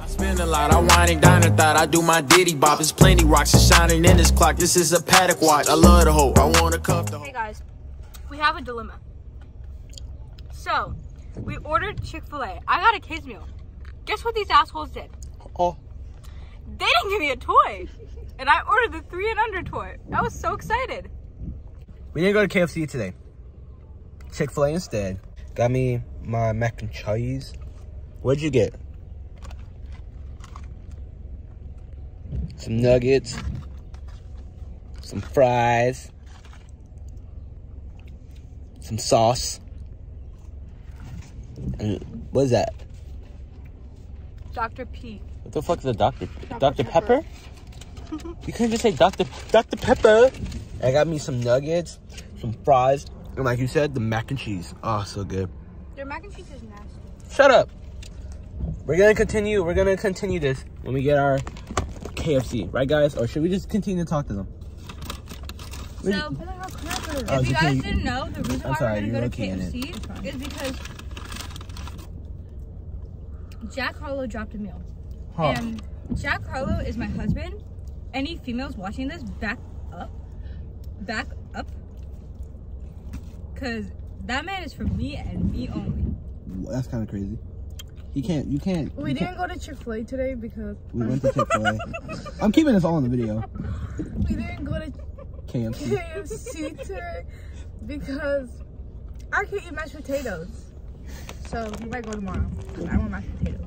I spend a lot, I winding down and thought I do my ditty bop. There's plenty rocks and shining in this clock. This is a Patek watch. I love the hoe. I wanna cuff the hoe. Hey guys, we have a dilemma. So, we ordered Chick-fil-A. I got a kids meal. Guess what these assholes did? Oh. They didn't give me a toy. And I ordered the three and under toy. I was so excited. We didn't go to KFC today. Chick-fil-A instead. Got me my mac and cheese. What'd you get? Some nuggets. Some fries. Some sauce. And what is that? Dr. P. What the fuck is a Dr. Dr. Pepper? you couldn't just say Dr. Dr. Pepper. I got me some nuggets, some fries, and like you said, the mac and cheese. Oh, so good. Mac and cheese is nasty. Shut up. We're gonna continue. We're gonna continue this when we get our KFC, right, guys? Or should we just continue to talk to them? So, Oh, if you you guys can- didn't know, the reason I'm why sorry, we're gonna go to looking in it. KFC is because Jack Harlow dropped a meal. Huh. And Jack Harlow is my husband. Any females watching this, back up. Back up. Cause that man is for me and me only. That's kind of crazy. You can't. You can't. We you didn't go to Chick Fil A today because We went to Chick Fil A. I'm keeping this all in the video. we didn't go to KFC. KFC today because I can't eat mashed potatoes. So we might go tomorrow. I want mashed potatoes.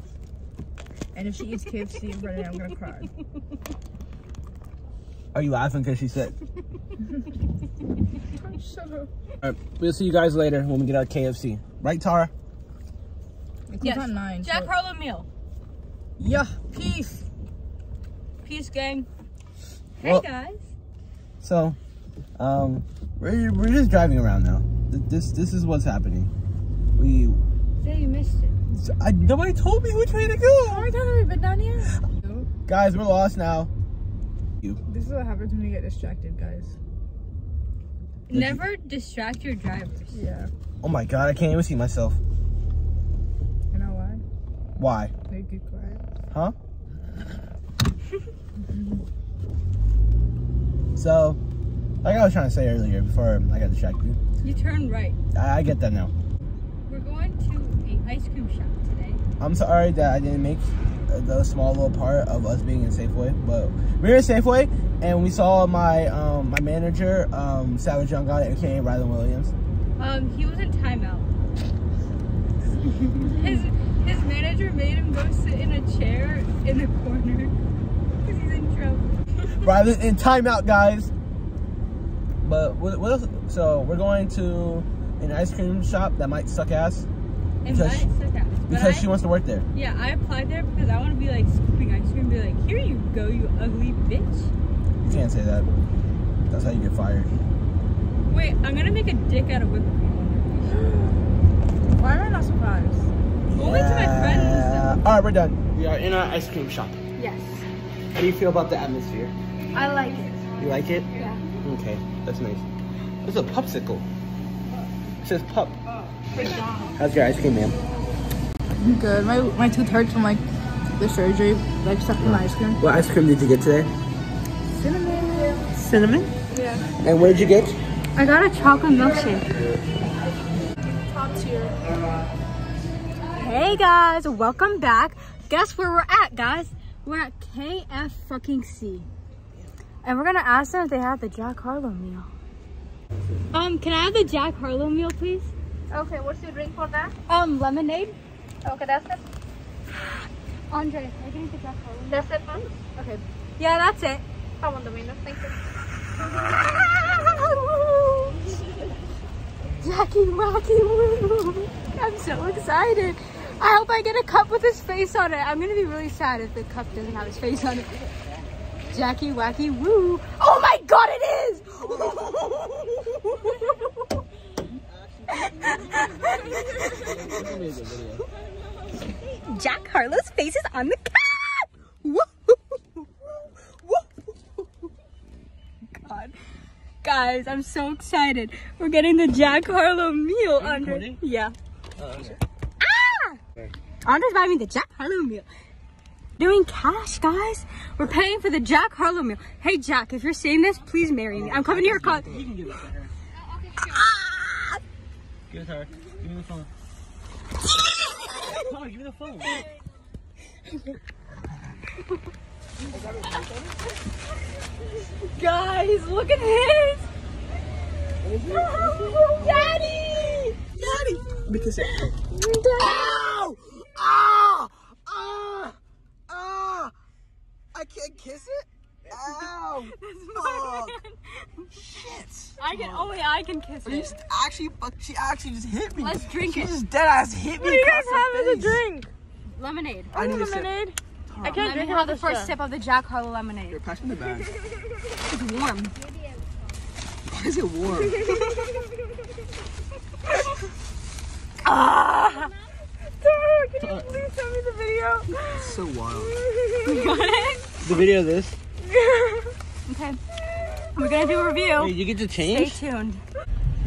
And if she eats KFC in front of me, I'm gonna cry. Are you laughing because she said? Shut up. All right, we'll see you guys later when we get our KFC. Right, Tara? It Yes. at nine. Jack so- Harlow meal. Yeah, peace. Peace gang. Hey Well- guys. So, um, we're, we're just driving around now. This this is what's happening. We Say you missed it. I, nobody told me which way to go. How many times have we been down here? Guys, we're lost now. You. This is what happens when you get distracted, guys. Never distract your drivers. Yeah. Oh my god, I can't even see myself. Why? Why? Make you cry. Huh? so, like I was trying to say earlier before I got distracted, You turn right. I, I get that now. We're going to a ice cream shop today. I'm sorry that I didn't make the small little part of us being in Safeway, but we were in Safeway and we saw my um, my manager, um, Savage Young God, aka Rylan Williams. Um, he was in timeout. His his manager made him go sit in a chair in the corner because he's in trouble. Rylan in timeout, guys. But what, what else? So we're going to an ice cream shop that might suck ass And Because might she- suck ass. Because I, she wants to work there. Yeah, I applied there because I want to be like scooping ice cream, and be like, here you go, you ugly bitch. You can't say that. That's how you get fired. Wait, I'm gonna make a dick out of whipped cream. Why am I not surprised? Only to my friends. All right, we're done. We are in our ice cream shop. Yes, How do you feel about the atmosphere? I like it. You like it? Yeah. Okay, that's nice. It's a popsicle. It says pup. How's your ice cream, ma'am? I'm good. My my tooth hurts from like the surgery, like stuck in ice cream. What ice cream did you get today? Cinnamon. Cinnamon. Yeah. And what did you get? I got a chocolate milkshake. Tier. Hey guys, welcome back. Guess where we're at, guys? We're at KF fucking C. And we're gonna ask them if they have the Jack Harlow meal. Um, can I have the Jack Harlow meal, please? Okay, what's your drink for that? Um, lemonade. Okay, that's it. Andre, are you gonna get the Jack Harlow? That's it, man. Okay, Yeah, that's it. come on the window. Thank you. Jackie Wacky Woo! I'm so excited. I hope I get a cup with his face on it. I'm gonna be really sad if the cup doesn't have his face on it. Jackie Wacky Woo! Oh my god, it is! Jack Harlow's face is on the cup! Guys, I'm so excited. We're getting the Jack Harlow meal under. Yeah. Oh, okay. Ah! Andre's buying me the Jack Harlow meal. Doing cash, guys. We're paying for the Jack Harlow meal. Hey, Jack, if you're seeing this, please marry me. I'm coming to your car. You can give it to her. Give it to her. Give me the phone. Come on, give me the phone. Guys, look at his. Daddy! Daddy! Because it. Daddy! Ow! Ah! Ah! Ah! I can't kiss it? Ow! Fuck. Shit! I can. Oh yeah, I can kiss But it. just actually, fuck, she actually just hit me. Let's drink she it. just dead ass hit me. What do you guys across the have as a drink? Lemonade. I need a sip. I Let can't me drink have all the first stuff. sip of the Jack Harlow lemonade. Here, pass me the bag. It's warm. Why is it warm? Ah! Tara, can you please send me the video? It's so wild. Got it? The video of this. Okay. We're gonna do a review. Wait, you get to change? Stay change? tuned.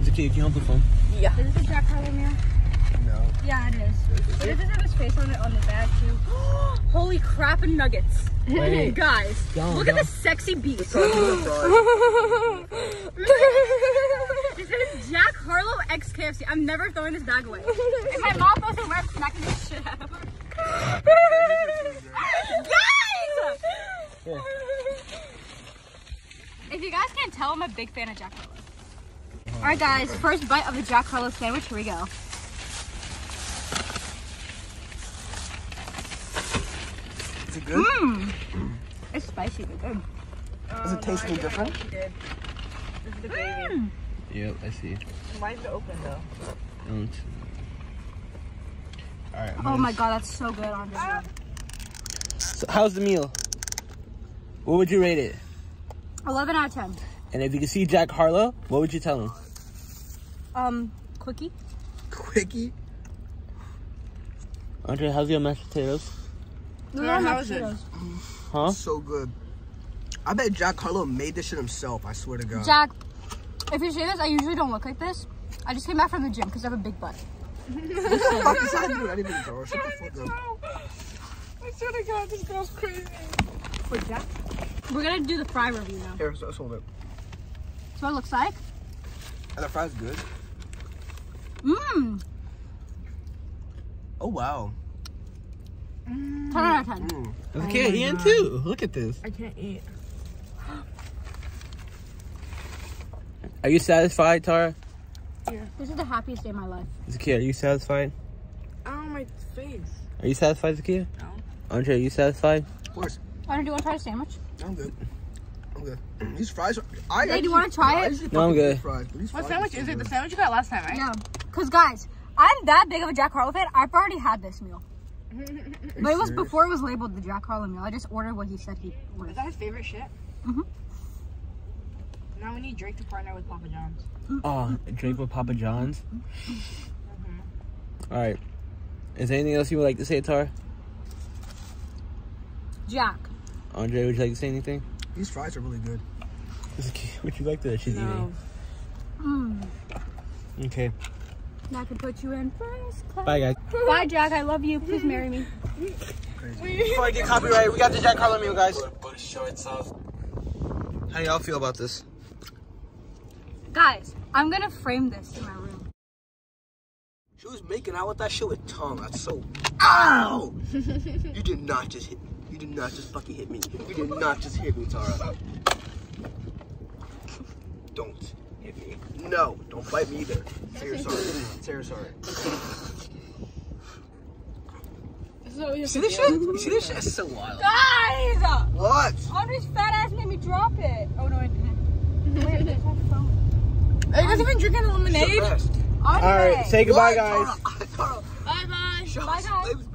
Is it okay? Can you hold the phone? Yeah. Is this a Jack Harlow meal? Yeah, it is. It doesn't have his face on it on the bag too. Holy crap and nuggets. Wait. Guys, Go, look go. at the sexy beast. This is Jack Harlow X KFC. I'm never throwing this bag away. If my mom work, I'm smacking this shit out. Guys! If you guys can't tell, I'm a big fan of Jack Harlow. Alright guys, first bite of the Jack Harlow sandwich, here we go. It good? Mmm! It's spicy, but good. Does it taste any different? This is the gravy. Mm. Yep, I see. Why is it open though? Don't. All right. Oh my god, that's so good, Andre. So how's the meal? What would you rate it? 11 out of 10. And if you could see Jack Harlow, what would you tell him? Um, quickie? Quickie. Andre, how's your mashed potatoes? No, Yeah, no, how no, is it? potatoes. Huh? So good. I bet Jack Harlow made this shit himself. I swear to God. Jack, if you see this, I usually don't look like this. I just came back from the gym because I have a big butt. What the fuck is that dude? I didn't even. Shut the fuck up. I swear to God, this girl's crazy. Wait, Jack? We're gonna do the fry review now. Here, let's hold it. That's what it looks like. And the fries good. Mmm, Oh wow. 10 out of 10. Mm. Okay, Ian too. Look at this. I can't eat. Are you satisfied, Tara? Yeah. This is the happiest day of my life. Zakia, are you satisfied? Ow, my face. Are you satisfied, Zakia? No. Andre, are you satisfied? Of course. Andre, do you want to try the sandwich? I'm good. I'm good. These fries are. I Hey, do you wanna try I it? No, I'm good. Fries, What sandwich are is it? The sandwich you got last time, right? Yeah. Because, guys, I'm that big of a Jack Harlow fan. I've already had this meal. Are you But it was serious? before it was labeled the Jack Harlow meal. I just ordered what he said he was. Is that his favorite shit? Mm-hmm. Now we need Drake to partner with Papa John's. Mm-hmm. Oh, drink with Papa John's. Mm-hmm. All right. Is there anything else you would like to say, Tara? Jack. Andre, would you like to say anything? These fries are really good. Zakia, would you like to? She's No. Eating. Mm. Okay. That could put you in first class. Bye, guys. Bye, Jack. I love you. Please marry me. Before I get copyrighted, we got the Jack Harlow meal, guys. How y'all feel about this? Guys, I'm gonna frame this in my room. She was making out with that shit with tongue. That's so. Ow! you did not just hit me. You did not just fucking hit me. You did not just hit me, Tara. Don't hit me. No, don't bite me either. Say you're sorry. Say you're sorry. What See this shit? You see this shit? It's so wild. Guys! What? Andre's fat ass made me drop it. Oh no, I didn't. Wait, there's my phone. Are you guys even drinking the It's lemonade? All right, say goodbye, What? guys. Tara, Tara, Bye bye. Bye, guys. wait,